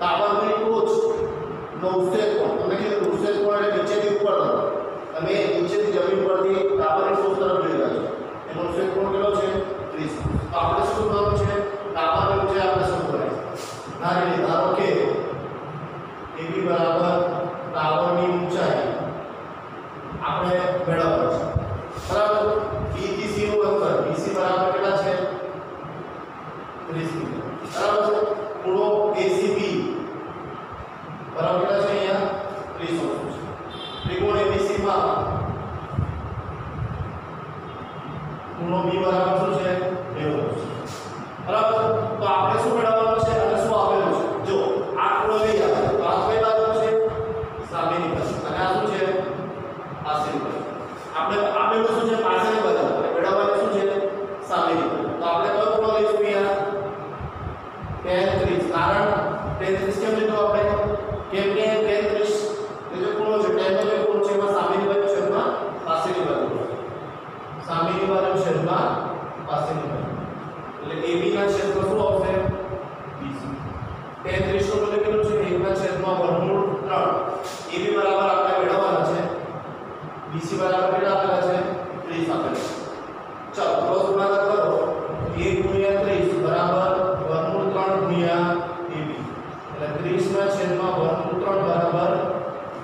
કાવડની ટોચ નો ઉછેર કોણ તમે કીધું ઉછેર કોણ એટલે નીચેથી ઉપર તરફ તમે નીચેથી જમીન પરથી કાવડની ટોચ તરફ જઈ રહ્યા છો એનો ઉછેર કોણ કેટલો છે ત્રીસ તો આપણે શું કરવાનું છે કાવડનો ઉછેર આપણે શું કરીએ ધારી ધારો કે એબી બરાબર 他们，他们说。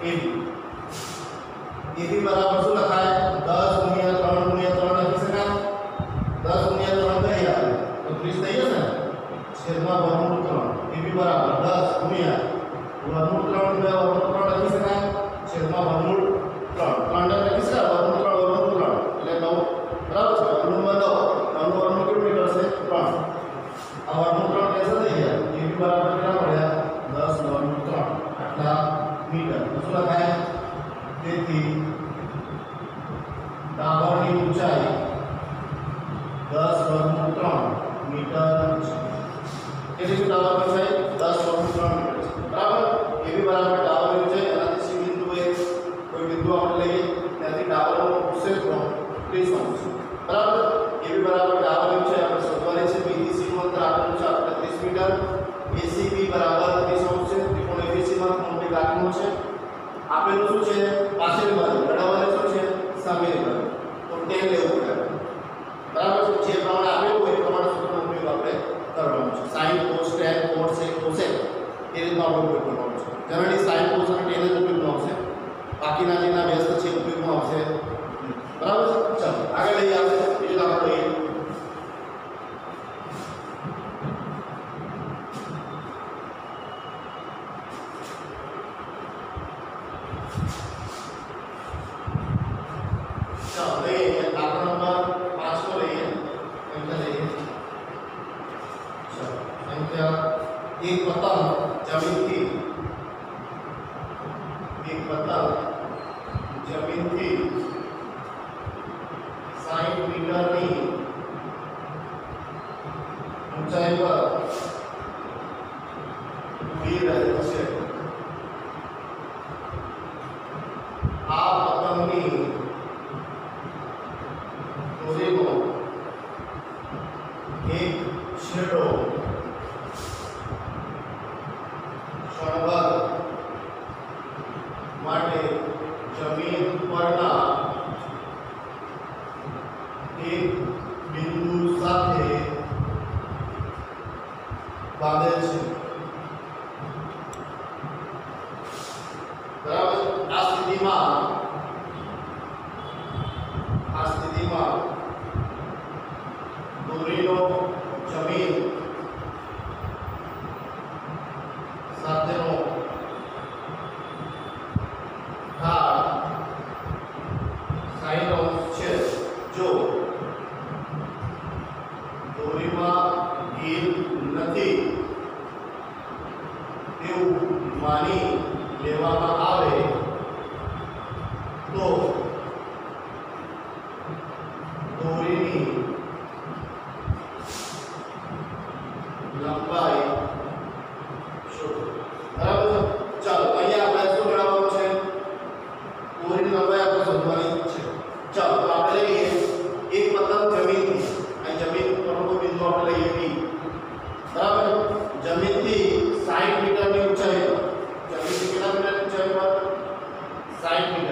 ए बी ए बी बराबर शू लिखा है। दस kind of chess जो દોરીમાં ગીર નથી તેવું માની લેવામાં આવે sai cuidando.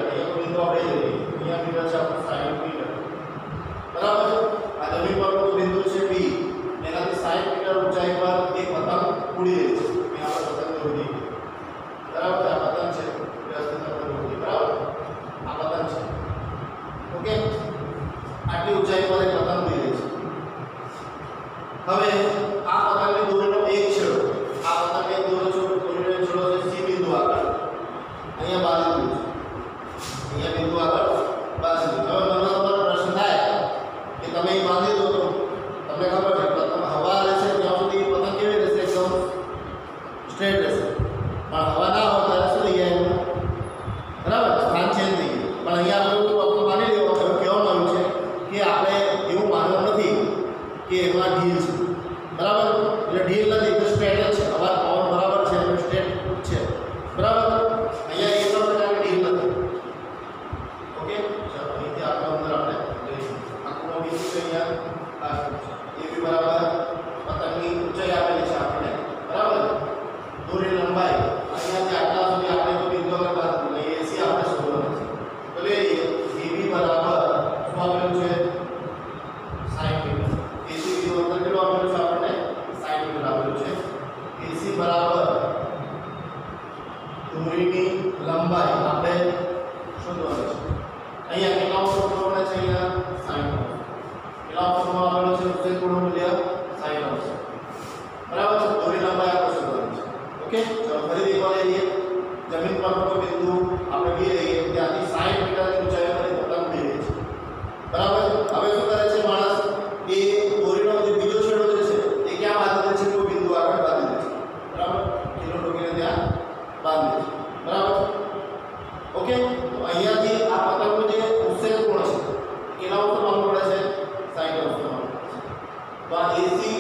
વા એસી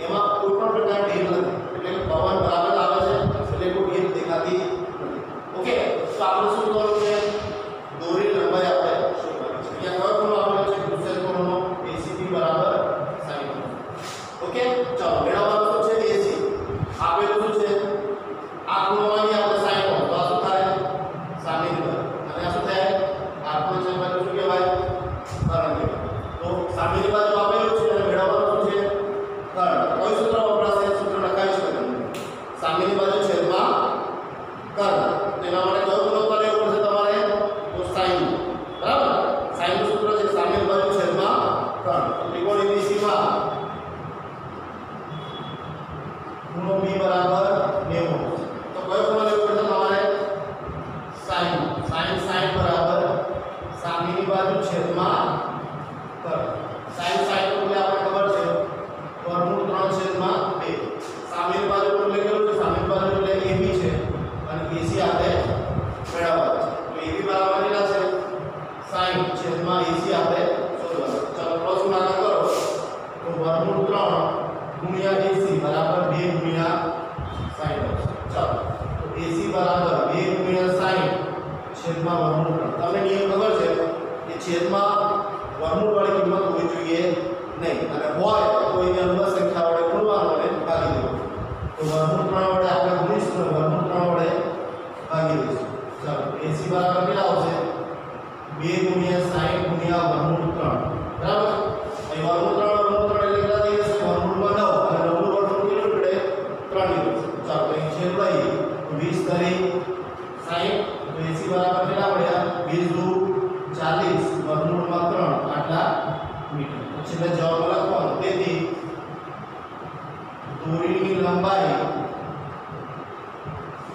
એમાં કોઈ પણ પ્રકારની ઢીલ નથી એટલે પવન બરાબર છેદમાં વર્ગમૂળ કરો તમને નિયમ ખબર છે કે છેદમાં વર્ગમૂળવાળી કિંમત હોવી જોઈએ નહીં અને હોય તો એને અનુબંધ સંખ્યા વડે ગુણવાનો અને ભાગી દેવો તો વર્ગમૂળ ત્રણ વડે આપણે ગુણીશું અને વર્ગમૂળ ત્રણ વડે ભાગી દઈશું ચાલો એસી બરાબર કેટલા આવશે બે ગુણ્યા સાઠ ગુણ્યા વર્ગમૂળ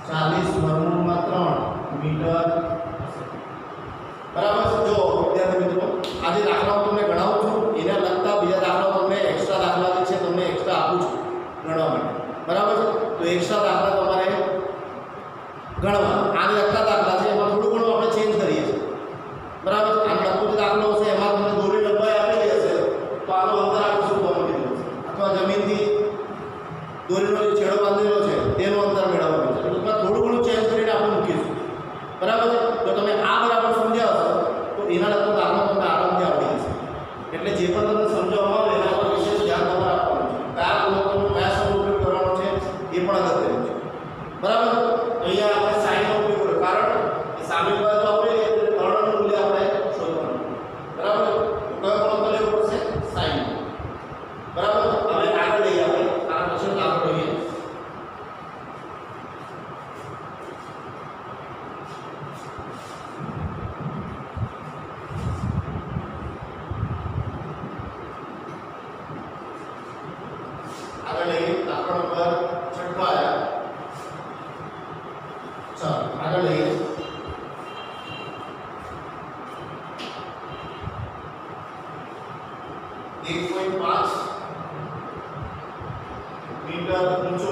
ચાલીસ વર્ગમૂળમાં ત્રણ મીટર બરાબર? જો વિદ્યાર્થી મિત્રો આજે going fast. Meanwhile, the principal.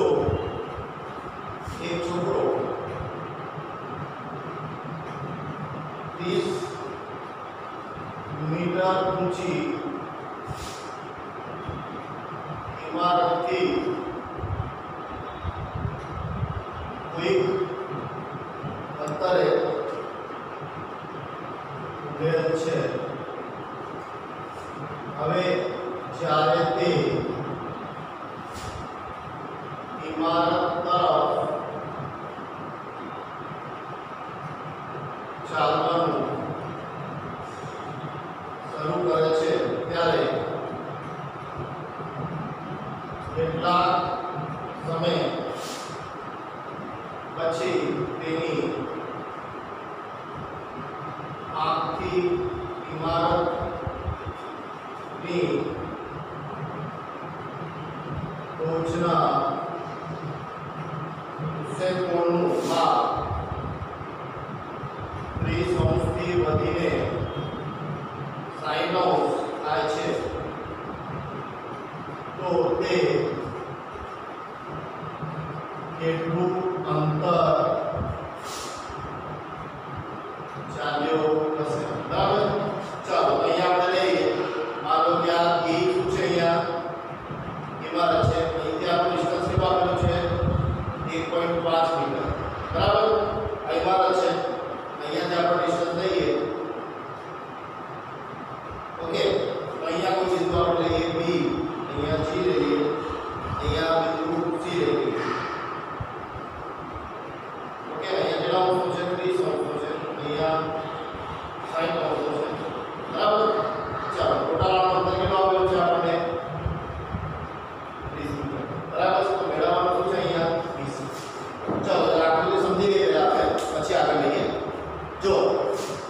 શરૂ કરે છે. ત્યારે કેટલાક sabe, eu, assim, જો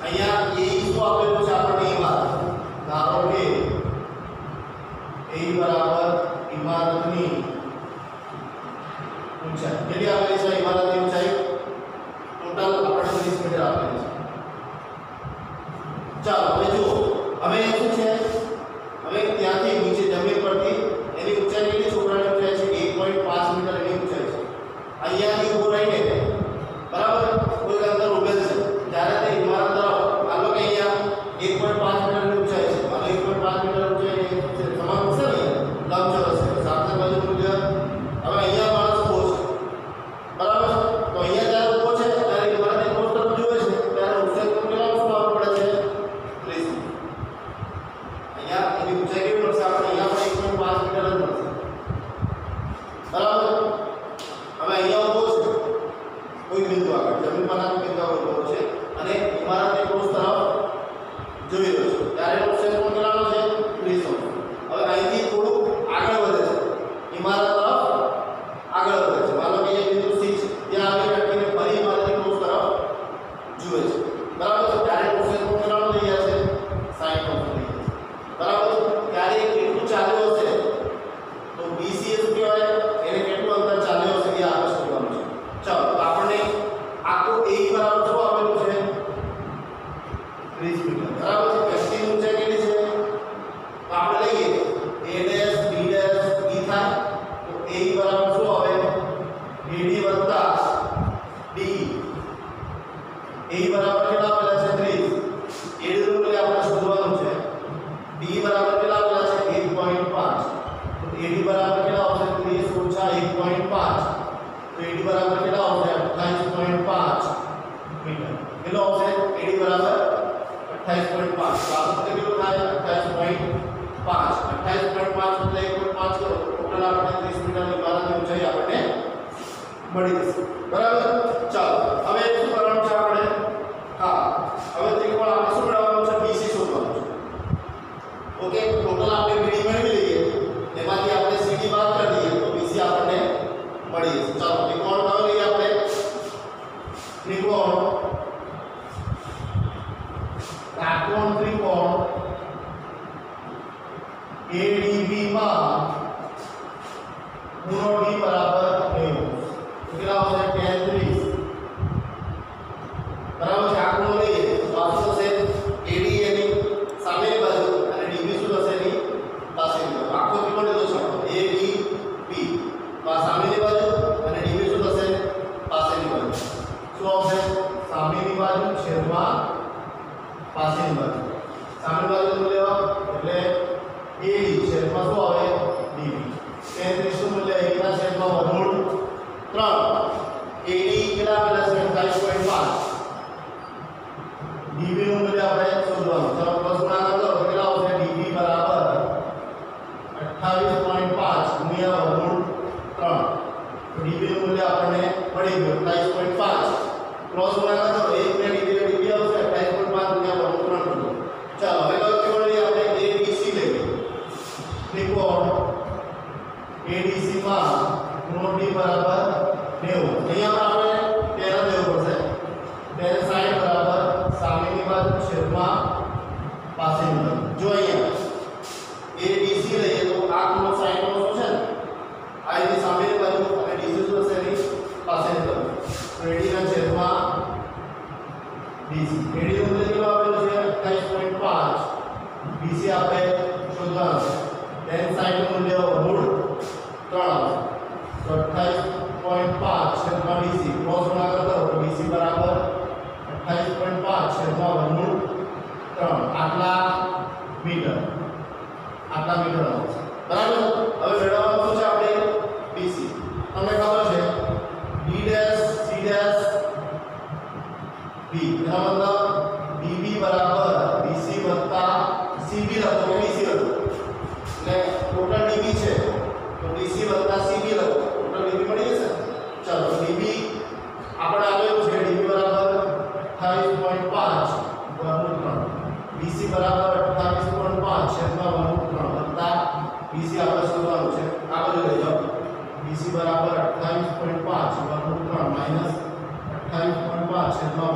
અહીંયા એ શું આપેલું છે આપણને એ વાત ધારો કે એ બરાબર Deus, glória. पॉइंट पाँच अट्ठाईस पॉइंट पाँच એટલે એક પોઈન્ટ પાંચ કરો ટોટલ આપણે ત્રીસ મીટરની બારાની ઊંચાઈ આપણને મળી જશે બરાબર ચાલો હવે શું કરવાનું છે આપણે હા હવે અઠ્ઠાવીસ પોઈન્ટ પાંચ ક્રોસ ગુણાકાર કરો એક ને ડિગ્રી ડિગ્રી આવશે અઠ્ઠાવીસ પોઈન્ટ પાંચ ગુણ્યા બહુ ત્રણ ચાલો હવે લખ્યું આપણે એ બી સી લઈએ ત્રિકોણ એ ડીસીમાં ગુણોટી બરાબર નેવું અહીંયા અઠ્ઠાવીસ પોઈન્ટ પાંચ છેદમાં વીસી નો ગુણાકાર કરો તો વીસી બરાબર અઠ્ઠાવીસ પોઈન્ટ પાંચ છેદમાં વનનું ત્રણ આટલા મીટર આટલા મીટર આવશે બરાબર બીસી આપણે શોધવાનું છે. આ બાજુ લઈ જાઓ. બીસી બરાબર અઠ્ઠાવીસ પોઈન્ટ પાંચ વર્ગમૂળ ત્રણ માઇનસ અઠ્ઠાવીસ પોઈન્ટ પાંચ છેદમાં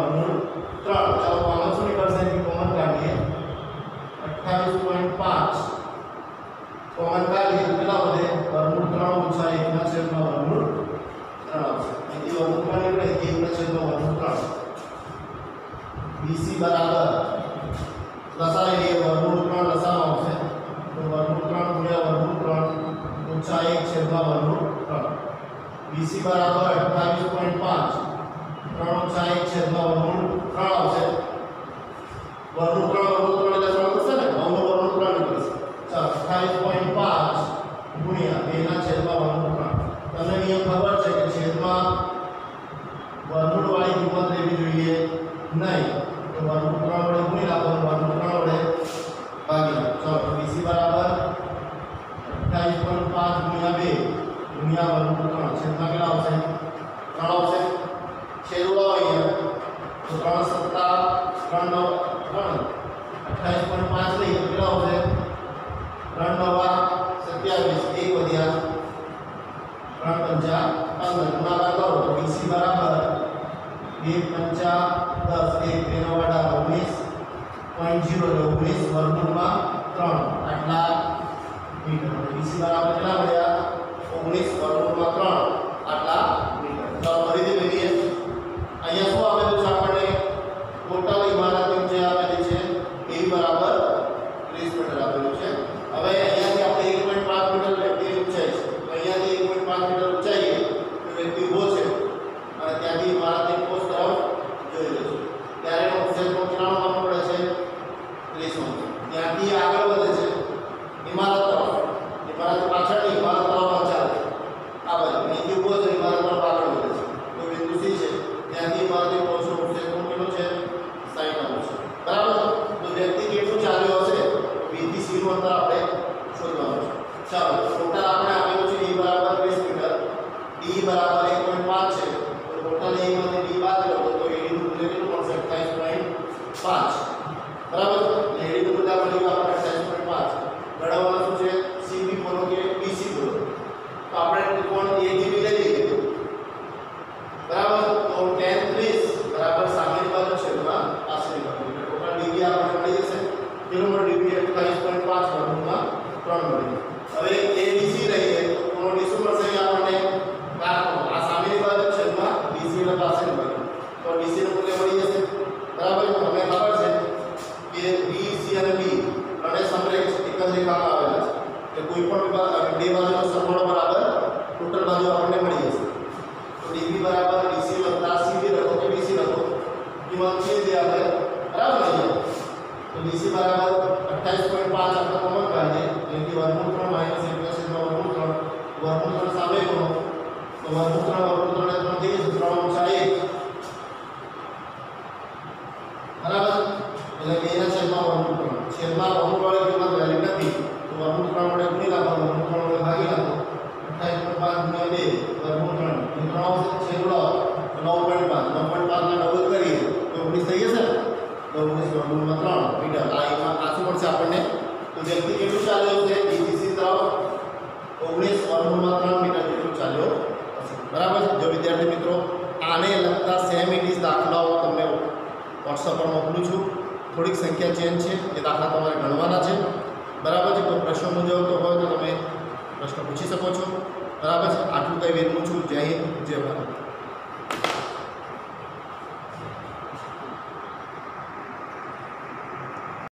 Amén.